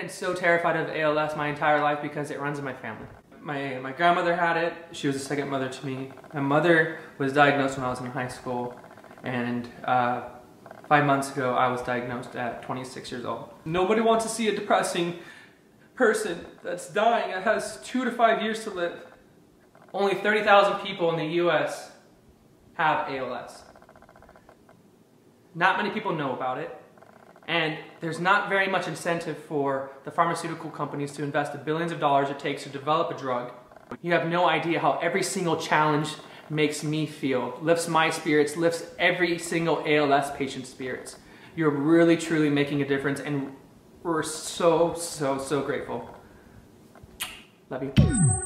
been so terrified of ALS my entire life because it runs in my family. My, my grandmother had it. She was a second mother to me. My mother was diagnosed when I was in high school, and uh, five months ago I was diagnosed at 26 years old. Nobody wants to see a depressing person that's dying that has two to five years to live. Only 30,000 people in the US have ALS. Not many people know about it. And there's not very much incentive for the pharmaceutical companies to invest the billions of dollars it takes to develop a drug. You have no idea how every single challenge makes me feel, lifts my spirits, lifts every single ALS patient's spirits. You're really, truly making a difference, and we're so, so, so grateful. Love you.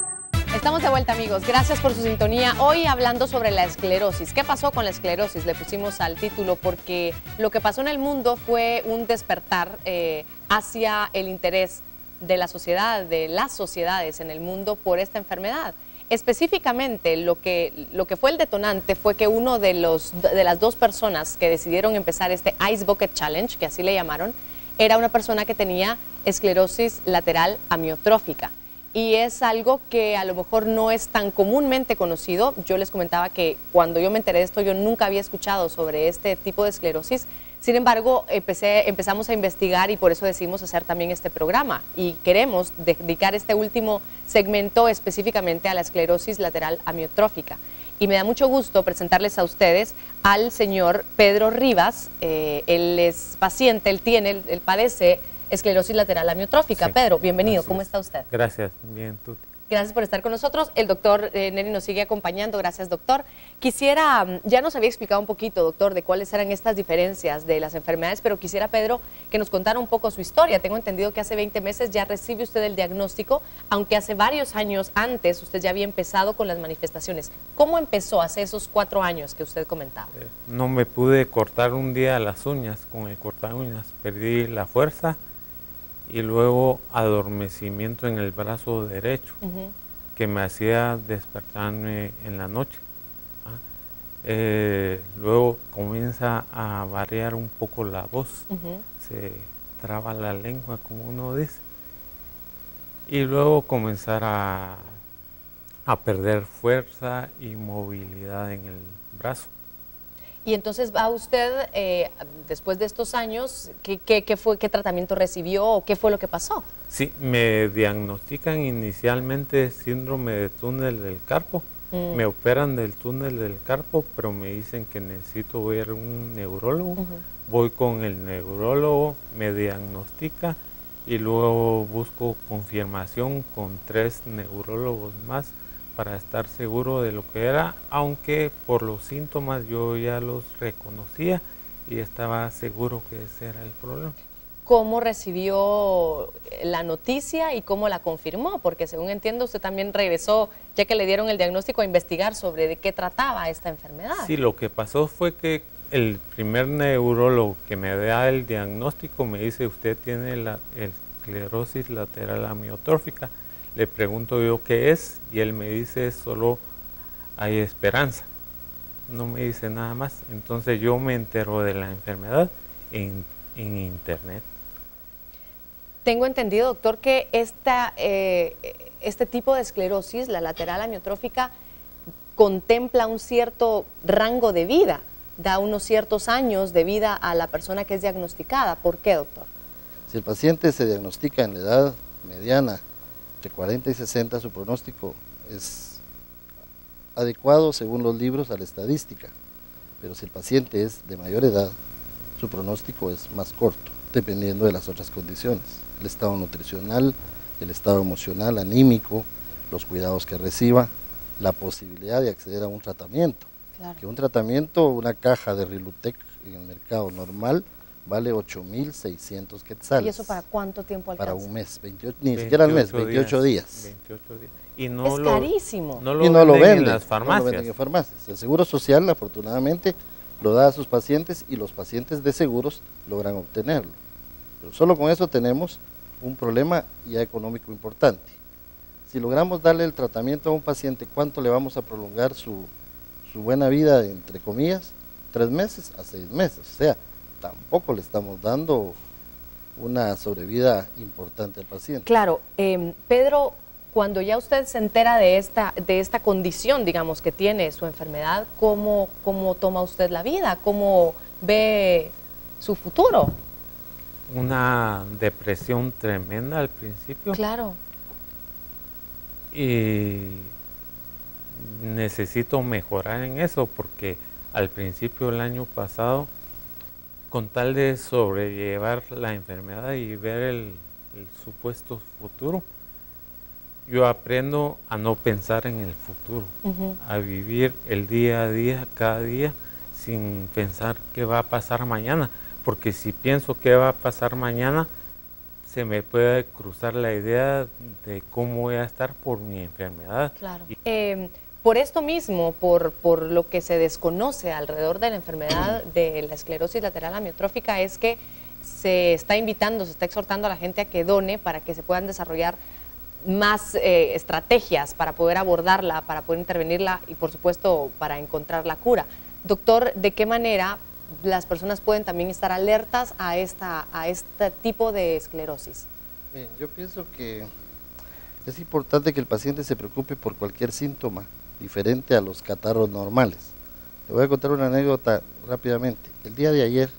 Estamos de vuelta amigos, gracias por su sintonía. Hoy hablando sobre la esclerosis. ¿Qué pasó con la esclerosis? Le pusimos al título porque lo que pasó en el mundo fue un despertar eh, hacia el interés de la sociedad, de las sociedades en el mundo por esta enfermedad. Específicamente lo que, lo que fue el detonante fue que uno de, los, de las dos personas que decidieron empezar este Ice Bucket Challenge, que así le llamaron, era una persona que tenía esclerosis lateral amiotrófica y es algo que a lo mejor no es tan comúnmente conocido. Yo les comentaba que cuando yo me enteré de esto yo nunca había escuchado sobre este tipo de esclerosis. Sin embargo, empezamos a investigar y por eso decidimos hacer también este programa y queremos dedicar este último segmento específicamente a la esclerosis lateral amiotrófica. Y me da mucho gusto presentarles a ustedes al señor Pedro Rivas. Eh, él es paciente, él tiene, él padece esclerosis lateral amiotrófica. Pedro, bienvenido, ¿cómo está usted? Gracias, bien, tú. Gracias por estar con nosotros. El doctor eh, Neri nos sigue acompañando. Gracias, doctor. Quisiera, mm, ya nos había explicado un poquito, doctor, de cuáles eran estas diferencias de las enfermedades, pero quisiera, Pedro, que nos contara un poco su historia. Tengo entendido que hace 20 meses ya recibe usted el diagnóstico, aunque hace varios años antes usted ya había empezado con las manifestaciones. ¿Cómo empezó hace esos cuatro años que usted comentaba? Eh, no me pude cortar un día las uñas con el cortar uñas. Perdí la fuerza y luego adormecimiento en el brazo derecho que me hacía despertarme en la noche. ¿ah? Eh, luego comienza a variar un poco la voz, se traba la lengua como uno dice y luego comenzar a, a perder fuerza y movilidad en el brazo. Y entonces va usted, eh, después de estos años, ¿qué, qué, fue, ¿qué tratamiento recibió o qué fue lo que pasó? Sí, me diagnostican inicialmente síndrome de túnel del carpo. Mm. Me operan del túnel del carpo, pero me dicen que necesito ver un neurólogo. Voy con el neurólogo, me diagnostica y luego busco confirmación con tres neurólogos más para estar seguro de lo que era, aunque por los síntomas yo ya los reconocía y estaba seguro que ese era el problema. ¿Cómo recibió la noticia y cómo la confirmó? Porque según entiendo usted también regresó, ya que le dieron el diagnóstico, a investigar sobre de qué trataba esta enfermedad. Sí, lo que pasó fue que el primer neurólogo que me da el diagnóstico me dice usted tiene la esclerosis lateral amiotrófica le pregunto yo qué es y él me dice solo hay esperanza. No me dice nada más. Entonces yo me entero de la enfermedad en, internet. Tengo entendido, doctor, que esta, eh, este tipo de esclerosis, la lateral amiotrófica, contempla un cierto rango de vida, da unos ciertos años de vida a la persona que es diagnosticada. ¿Por qué, doctor? Si el paciente se diagnostica en la edad mediana 40 y 60 su pronóstico es adecuado según los libros a la estadística, pero si el paciente es de mayor edad, su pronóstico es más corto, dependiendo de las otras condiciones, el estado nutricional, el estado emocional, anímico, los cuidados que reciba, la posibilidad de acceder a un tratamiento. Que un tratamiento, una caja de Rilutec en el mercado normal, vale 8.600 quetzales. ¿Y eso para cuánto tiempo alcanza? Para un mes, 28, ni siquiera al mes, 28 días. 28 días. Y no es lo, carísimo. No lo y no lo venden en las farmacias. No lo venden en farmacias. El Seguro Social, afortunadamente, lo da a sus pacientes y los pacientes de seguros logran obtenerlo. Pero solo con eso tenemos un problema ya económico importante. Si logramos darle el tratamiento a un paciente, ¿cuánto le vamos a prolongar su, su buena vida, entre comillas? Tres meses a seis meses. O sea, tampoco le estamos dando una sobrevida importante al paciente. Claro, em, Pedro, cuando ya usted se entera de esta, de esta condición, digamos, que tiene su enfermedad, ¿cómo, ¿cómo toma usted la vida? ¿Cómo ve su futuro? Una depresión tremenda al principio. Claro. Y necesito mejorar en eso porque al principio del año pasado, con tal de sobrellevar la enfermedad y ver el, supuesto futuro, yo aprendo a no pensar en el futuro, a vivir el día a día, cada día, sin pensar qué va a pasar mañana, porque si pienso qué va a pasar mañana, se me puede cruzar la idea de cómo voy a estar por mi enfermedad. Claro. Em, por esto mismo, por, por lo que se desconoce alrededor de la enfermedad de la esclerosis lateral amiotrófica, es que se está invitando, se está exhortando a la gente a que done para que se puedan desarrollar más eh, estrategias para poder abordarla, para poder intervenirla y por supuesto para encontrar la cura. Doctor, ¿de qué manera las personas pueden también estar alertas a, esta, a este tipo de esclerosis? Bien, yo pienso que es importante que el paciente se preocupe por cualquier síntoma diferente a los catarros normales. Te voy a contar una anécdota rápidamente. El día de ayer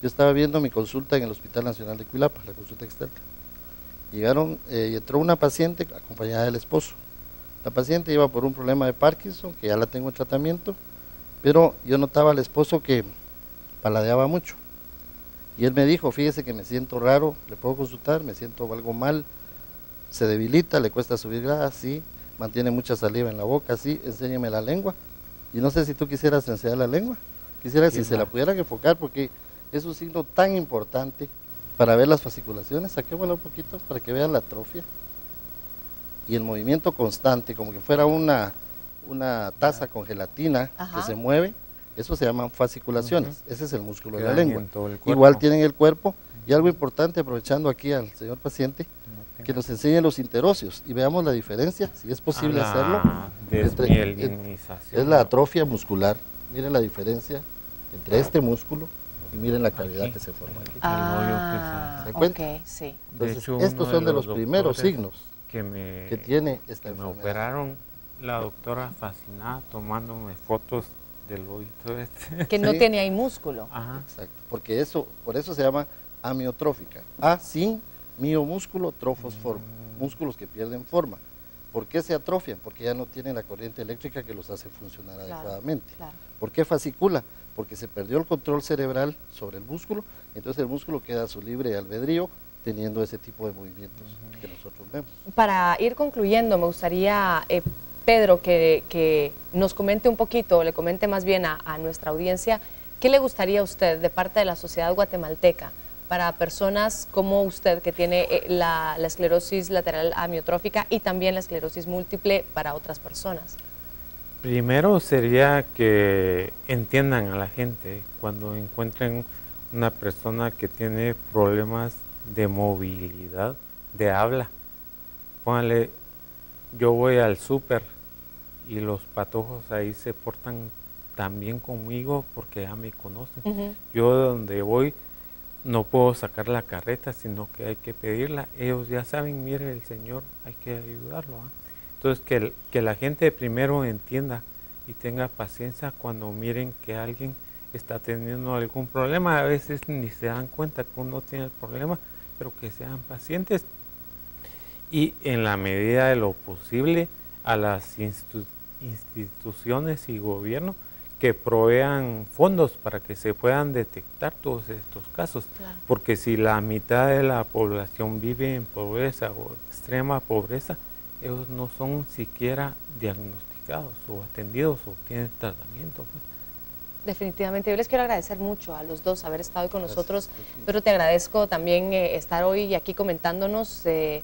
yo estaba viendo mi consulta en el Hospital Nacional de Cuilapa, la consulta externa. Llegaron eh, y entró una paciente acompañada del esposo. La paciente iba por un problema de Parkinson, que ya la tengo en tratamiento, pero yo notaba al esposo que paladeaba mucho. Y él me dijo, fíjese que me siento raro, le puedo consultar, me siento algo mal, se debilita, le cuesta subir gradas, sí, mantiene mucha saliva en la boca, sí, enséñeme la lengua. Y no sé si tú quisieras enseñar la lengua, quisiera si se la pudieran enfocar porque es un signo tan importante para ver las fasciculaciones, saquémosla un poquito para que vean la atrofia. Y el movimiento constante, como que fuera una, una taza con gelatina que se mueve, eso se llaman fasciculaciones, ese es el músculo de la lengua. Igual tienen el cuerpo, y algo importante, aprovechando aquí al señor paciente, que nos enseñe los interóseos y veamos la diferencia, si es posible hacerlo. es la atrofia muscular. Miren la diferencia entre este músculo y miren la cavidad que se forma aquí. Ah, ¿Se cuenta? sí. Entonces, estos son de los, primeros signos que, me, que tiene esta que enfermedad. Me operaron la doctora fascinada tomándome fotos del oído este. Que no tiene ahí músculo. Ajá. Exacto, porque eso, por eso se llama amiotrófica. A sin miomúsculo, trofos forma, músculos que pierden forma. ¿Por qué se atrofian? Porque ya no tienen la corriente eléctrica que los hace funcionar adecuadamente. ¿Por qué fascicula? Porque se perdió el control cerebral sobre el músculo, entonces el músculo queda a su libre albedrío teniendo ese tipo de movimientos que nosotros vemos. Para ir concluyendo, me gustaría, eh, Pedro, que, nos comente un poquito, le comente más bien a, a nuestra audiencia, ¿qué le gustaría a usted de parte de la sociedad guatemalteca para personas como usted que tiene eh, la, esclerosis lateral amiotrófica y también la esclerosis múltiple para otras personas? Primero sería que entiendan a la gente cuando encuentren una persona que tiene problemas de movilidad, de habla. Póngale, yo voy al súper y los patojos ahí se portan tan bien conmigo porque ya me conocen. Yo donde voy no puedo sacar la carreta, sino que hay que pedirla. Ellos ya saben, mire, el Señor, hay que ayudarlo. ¿ah? Entonces, que, que la gente primero entienda y tenga paciencia cuando miren que alguien está teniendo algún problema. A veces ni se dan cuenta que uno tiene el problema, pero que sean pacientes y en la medida de lo posible a las instituciones y gobiernos que provean fondos para que se puedan detectar todos estos casos. Porque si la mitad de la población vive en pobreza o extrema pobreza, ellos no son siquiera diagnosticados o atendidos o tienen tratamiento. Pues. Definitivamente, yo les quiero agradecer mucho a los dos haber estado hoy con nosotros, pero te agradezco también eh, estar hoy aquí comentándonos, eh,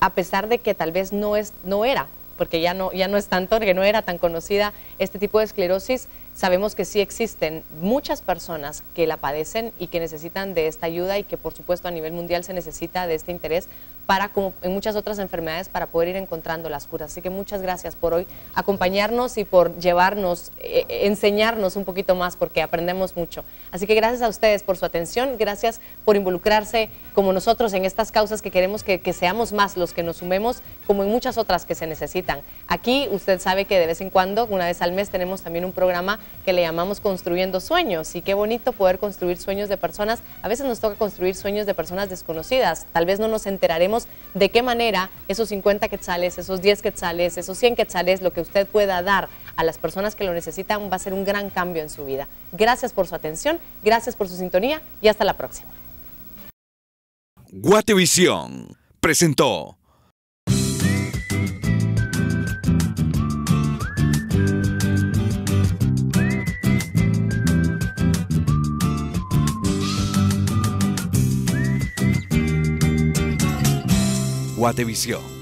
a pesar de que tal vez no, es, no era porque ya no, ya no es tanto, que no era tan conocida este tipo de esclerosis, sabemos que sí existen muchas personas que la padecen y que necesitan de esta ayuda y que por supuesto a nivel mundial se necesita de este interés para, como en muchas otras enfermedades, para poder ir encontrando las curas. Así que muchas gracias por hoy acompañarnos y por llevarnos, eh, eh, enseñarnos un poquito más, porque aprendemos mucho. Así que gracias a ustedes por su atención, gracias por involucrarse como nosotros en estas causas que queremos que, que seamos más los que nos sumemos, como en muchas otras que se necesitan. Aquí usted sabe que de vez en cuando, una vez al mes, tenemos también un programa que le llamamos Construyendo Sueños. Y qué bonito poder construir sueños de personas. A veces nos toca construir sueños de personas desconocidas. Tal vez no nos enteraremos de qué manera esos 50 quetzales, esos 10 quetzales, esos 100 quetzales, lo que usted pueda dar a las personas que lo necesitan va a ser un gran cambio en su vida. Gracias por su atención, gracias por su sintonía y hasta la próxima. Guatevisión presentó Guatevisión